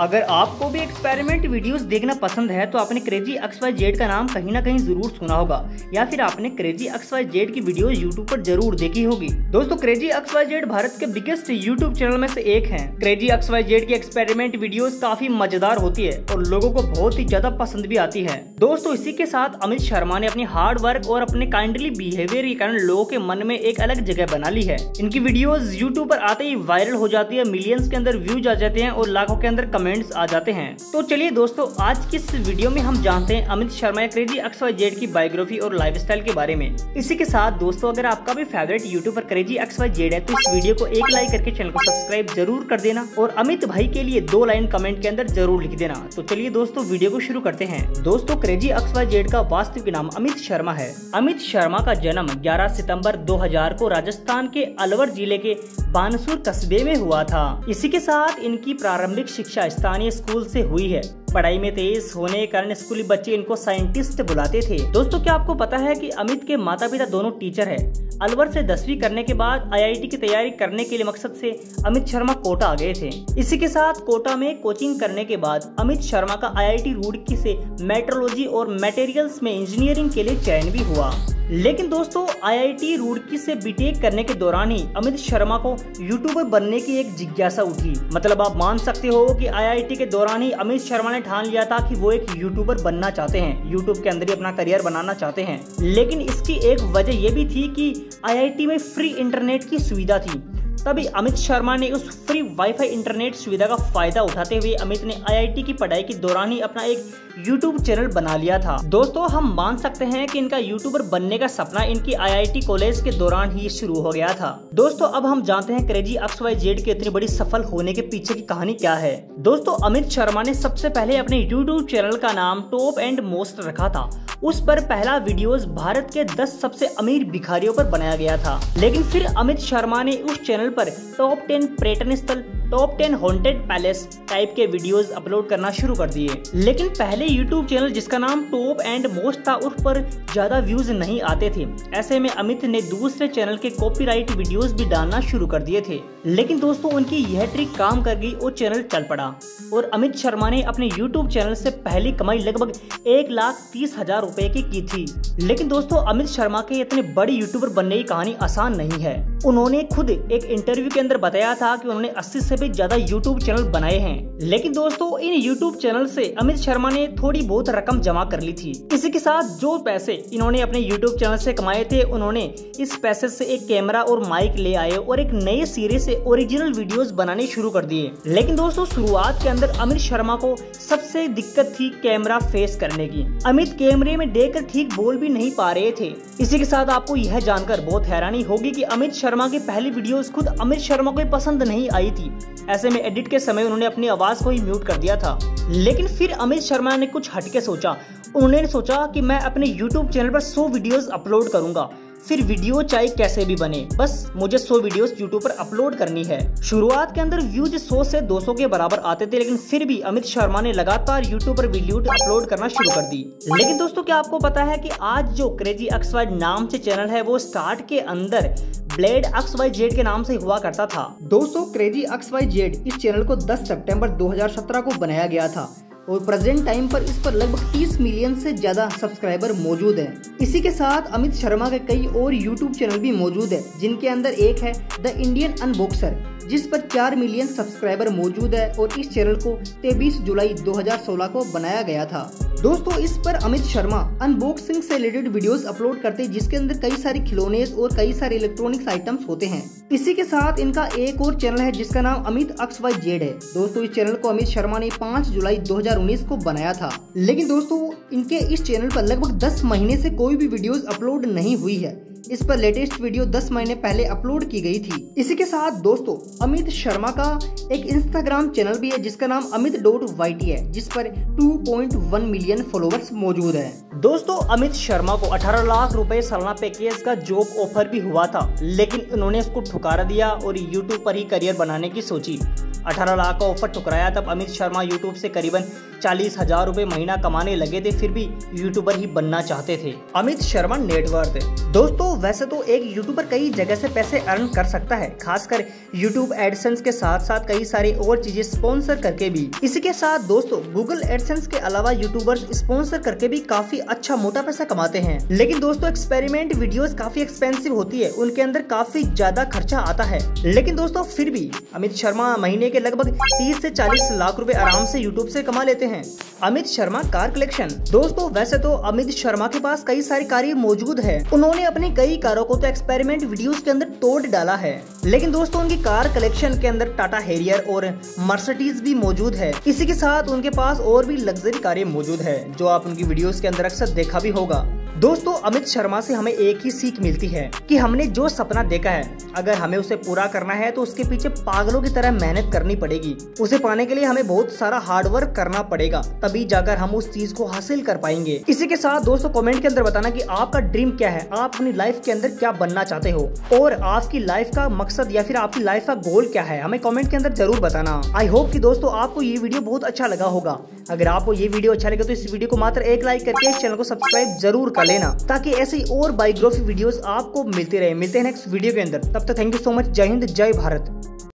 अगर आपको भी एक्सपेरिमेंट वीडियोस देखना पसंद है तो आपने क्रेजी एक्स वाई जेड का नाम कहीं ना कहीं ज़रूर सुना होगा। या फिर आपने क्रेजी एक्स वाई जेड की वीडियो यूट्यूब पर ज़रूर देखी होगी। दोस्तों crazy X Y Z Bharat के बिगेस्ट यूट्यूब चैनल में से एक है। क्रेजी एक्स वाई जेड की एक्सपेरिमेंट वीडियो काफ़ी मज़ेदार होती है और लोगों को बहुत ही ज़्यादा पसंद भी आती है। दोस्तों, इसी के साथ अमित शर्मा ने अपनी हार्ड वर्क और अपने काइंडली बिहेवियर के कारण लोगों के मन में एक अलग जगह बना ली है। इनकी वीडियोस यूट्यूब पर आते ही वायरल हो जाती है मिलियंस के अंदर व्यूज़ आ जाते हैं और लाखों के अंदर कमेंट्स आ जाते हैं। तो चलिए दोस्तों, आज की इस वीडियो में हम जानते हैं अमित शर्मा या क्रेजी एक्स वाई जेड की बायोग्राफी और लाइफस्टाइल के बारे में। इसी के साथ दोस्तों, अगर आपका भी favourite YouTuber crazy X Y Z है तो इस वीडियो को एक लाइक करके चैनल को सब्सक्राइब ज़रूर कर देना और अमित भाई के लिए दो लाइन कमेंट के अंदर ज़रूर लिख देना। तो चलिए दोस्तों वीडियो को शुरू करते हैं। दोस्तों क्रेजी एक्स वाई जेड का वास्तविक नाम अमित शर्मा है। अमित शर्मा का जन्म 11 सितंबर 2000 को राजस्थान के अलवर ज़िले के बानसूर कस्बे में हुआ था। इसी के साथ इनकी प्रारंभिक शिक्षा स्थानीय स्कूल से हुई है। पढ़ाई में तेज होने के कारण स्कूली बच्चे इनको साइंटिस्ट बुलाते थे। दोस्तों, क्या आपको पता है कि अमित के माता पिता दोनों टीचर है? अलवर से दसवीं करने के बाद आईआईटी की तैयारी करने के लिए मकसद से अमित शर्मा कोटा आ गए थे। इसी के साथ कोटा में कोचिंग करने के बाद अमित शर्मा का आईआईटी रुड़की से मेट्रोलॉजी और मटेरियल्स में इंजीनियरिंग के लिए चयन भी हुआ। लेकिन दोस्तों आईआईटी रुड़की से बीटेक करने के दौरान ही अमित शर्मा को यूट्यूबर बनने की एक जिज्ञासा उठी। मतलब आप मान सकते हो कि आईआईटी के दौरान ही अमित शर्मा ठान लिया था कि वो एक यूट्यूबर बनना चाहते हैं। यूट्यूब के अंदर ही अपना करियर बनाना चाहते हैं। लेकिन इसकी एक वजह यह भी थी कि आईआईटी में फ्री इंटरनेट की सुविधा थी। तभी अमित शर्मा ने उस फ्री वाईफाई इंटरनेट सुविधा का फ़ायदा उठाते हुए अमित ने आईआईटी की पढ़ाई के दौरान ही अपना एक यूट्यूब चैनल बना लिया था। दोस्तों, हम मान सकते हैं कि इनका यूट्यूबर बनने का सपना इनकी आईआईटी कॉलेज के दौरान ही शुरू हो गया था। दोस्तों, अब हम जानते हैं क्रेजी एक्स वाई जेड के इतनी बड़ी सफल होने के पीछे की कहानी क्या है। दोस्तों, अमित शर्मा ने सबसे पहले अपने यूट्यूब चैनल का नाम टॉप एंड मोस्ट रखा था। उस पर पहला वीडियोस भारत के 10 सबसे अमीर भिखारियों पर बनाया गया था। लेकिन फिर अमित शर्मा ने उस चैनल पर टॉप टेन पर्यटन स्थल टॉप 10 हॉन्टेड पैलेस टाइप के वीडियोस अपलोड करना शुरू कर दिए। लेकिन पहले यूट्यूब चैनल जिसका नाम टॉप एंड मोस्ट था, उस पर ज़्यादा व्यूज़ नहीं आते थे। ऐसे में अमित ने दूसरे चैनल के कॉपीराइट वीडियोस भी डालना शुरू कर दिए थे। लेकिन दोस्तों, उनकी यह ट्रिक काम कर गई और चैनल चल पड़ा। और अमित शर्मा ने अपने यूट्यूब चैनल से पहली कमाई लगभग एक लाख तीस हज़ार रूपए की की थी। लेकिन दोस्तों, अमित शर्मा के इतने बड़े यूट्यूबर बनने की कहानी आसान नहीं है। उन्होंने खुद एक इंटरव्यू के अंदर बताया था कि उन्होंने 80 से भी ज़्यादा यूट्यूब चैनल बनाए हैं। लेकिन दोस्तों, इन यूट्यूब चैनल से अमित शर्मा ने थोड़ी बहुत रकम जमा कर ली थी। इसी के साथ जो पैसे इन्होंने अपने यूट्यूब चैनल से कमाए थे, उन्होंने इस पैसे से एक कैमरा और माइक ले आए और एक नए सीरीज़ से ओरिजिनल वीडियोस बनाने शुरू कर दिए। लेकिन दोस्तों, शुरुआत के अंदर अमित शर्मा को सबसे दिक्कत थी कैमरा फेस करने की। अमित कैमरे में देख ठीक बोल भी नहीं पा रहे थे। इसी के साथ आपको यह जानकर बहुत हैरानी होगी की अमित शर्मा की पहली वीडियो खुद अमित शर्मा को पसंद नहीं आई थी। ऐसे में एडिट के समय उन्होंने अपनी आवाज़ को ही म्यूट कर दिया था। लेकिन फिर अमित शर्मा ने कुछ हटके सोचा। उन्होंने सोचा कि मैं अपने YouTube चैनल पर 100 वीडियोस अपलोड करूँगा। फिर वीडियो चाहे कैसे भी बने, बस मुझे 100 वीडियोस यूट्यूब पर अपलोड करनी है। शुरुआत के अंदर व्यूज़ 100 से 200 के बराबर आते थे, लेकिन फिर भी अमित शर्मा ने लगातार यूट्यूब पर वीडियो अपलोड करना शुरू कर दी। लेकिन दोस्तों, क्या आपको पता है की आज जो क्रेजी एक्सवाइड नाम से चैनल है, वो स्टार्ट के अंदर ब्लेड अक्स वाई जेड के नाम से हुआ करता था। दोस्तों क्रेजी अक्स वाई जेड इस चैनल को 10 सितंबर 2017 को बनाया गया था। और प्रेजेंट टाइम पर इस पर लगभग 30 मिलियन से ज़्यादा सब्सक्राइबर मौजूद हैं। इसी के साथ अमित शर्मा के कई और यूट्यूब चैनल भी मौजूद है, जिनके अंदर एक है द इंडियन अनबॉक्सर जिस पर 4 मिलियन सब्सक्राइबर मौजूद है और इस चैनल को 23 जुलाई 2016 को बनाया गया था दोस्तों, इस पर अमित शर्मा अनबॉक्सिंग से रिलेटेड वीडियोस अपलोड करते हैं, जिसके अंदर कई सारे खिलौने और कई सारे इलेक्ट्रॉनिक्स आइटम्स होते हैं। इसी के साथ इनका एक और चैनल है, जिसका नाम अमित अक्स वाई जेड है। दोस्तों, इस चैनल को अमित शर्मा ने 5 जुलाई 2019 को बनाया था। लेकिन दोस्तों, इनके इस चैनल पर लगभग 10 महीने से कोई भी वीडियोस अपलोड नहीं हुई है। इस पर लेटेस्ट वीडियो 10 महीने पहले अपलोड की गई थी। इसी के साथ दोस्तों, अमित शर्मा का एक इंस्टाग्राम चैनल भी है, जिसका नाम अमित डॉट वाई है, जिस पर 2.1 मिलियन फॉलोअर्स मौजूद है। दोस्तों, अमित शर्मा को 18 लाख रुपए सालाना पैकेज का जॉब ऑफ़र भी हुआ था, लेकिन उन्होंने इसको ठुकारा दिया और यूट्यूब पर ही करियर बनाने की सोची। 18 लाख का ऑफ़र ठुकराया, तब अमित शर्मा यूट्यूब से करीबन चालीस हज़ार रूपए महीना कमाने लगे थे, फिर भी यूट्यूबर ही बनना चाहते थे। अमित शर्मा नेटवर्थ दोस्तों, वैसे तो एक यूट्यूबर कई जगह से पैसे अर्न कर सकता है, खासकर यूट्यूब एडसेंस के साथ साथ कई सारी और चीज़ें स्पॉन्सर करके भी। इसी के साथ दोस्तों गूगल एडसेंस के अलावा यूट्यूबर्स स्पॉन्सर करके भी काफ़ी अच्छा मोटा पैसा कमाते हैं। लेकिन दोस्तों एक्सपेरिमेंट वीडियोस काफ़ी एक्सपेंसिव होती है। उनके अंदर काफ़ी ज़्यादा खर्चा आता है। लेकिन दोस्तों, फिर भी अमित शर्मा महीने के लगभग 30 से 40 लाख रुपए आराम से यूट्यूब से कमा लेते हैं। अमित शर्मा कार कलेक्शन दोस्तों, वैसे तो अमित शर्मा के पास कई सारी कारें मौजूद है। उन्होंने अपनी कई कारों को तो एक्सपेरिमेंट वीडियोस के अंदर तोड़ डाला है। लेकिन दोस्तों, उनकी कार कलेक्शन के अंदर टाटा हेरियर और मर्सिडीज भी मौजूद है। इसी के साथ उनके पास और भी लग्जरी कारें मौजूद है, जो आप उनकी वीडियोस के अंदर अक्सर देखा भी होगा। दोस्तों, अमित शर्मा से हमें एक ही सीख मिलती है कि हमने जो सपना देखा है, अगर हमें उसे पूरा करना है तो उसके पीछे पागलों की तरह मेहनत करनी पड़ेगी। उसे पाने के लिए हमें बहुत सारा हार्डवर्क करना पड़ेगा, तभी जाकर हम उस चीज़ को हासिल कर पाएँगे। इसी के साथ दोस्तों कमेंट के अंदर बताना कि आपका ड्रीम क्या है, आप अपनी लाइफ के अंदर क्या बनना चाहते हो, और आपकी लाइफ का मकसद या फिर आपकी लाइफ का गोल क्या है, हमें कॉमेंट के अंदर ज़रूर बताना। आई होप की दोस्तों, आपको ये वीडियो बहुत अच्छा लगा होगा। अगर आपको ये वीडियो अच्छा लगे तो इस वीडियो को मात्र एक लाइक करके चैनल को सब्सक्राइब ज़रूर कर लेना, ताकि ऐसे ही और बायोग्राफी वीडियोस आपको मिलते रहे। मिलते हैं नेक्स्ट वीडियो के अंदर। तब तक थैंक यू सो मच जय हिंद, जय भारत।